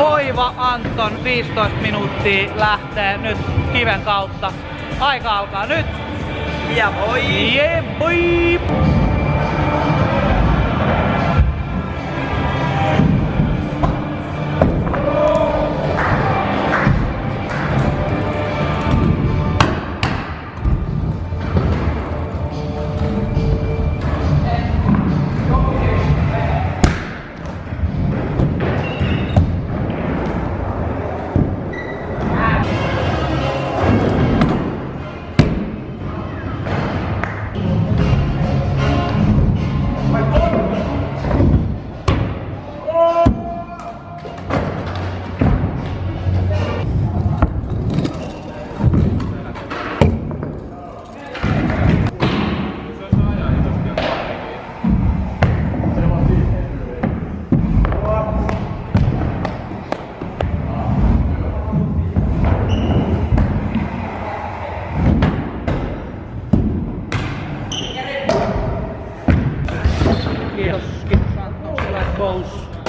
Seuraava Anton 15 minuuttia lähtee nyt kiven kautta. Aika alkaa nyt. Ja voi! Yeah, boy! Skip front, not like balls.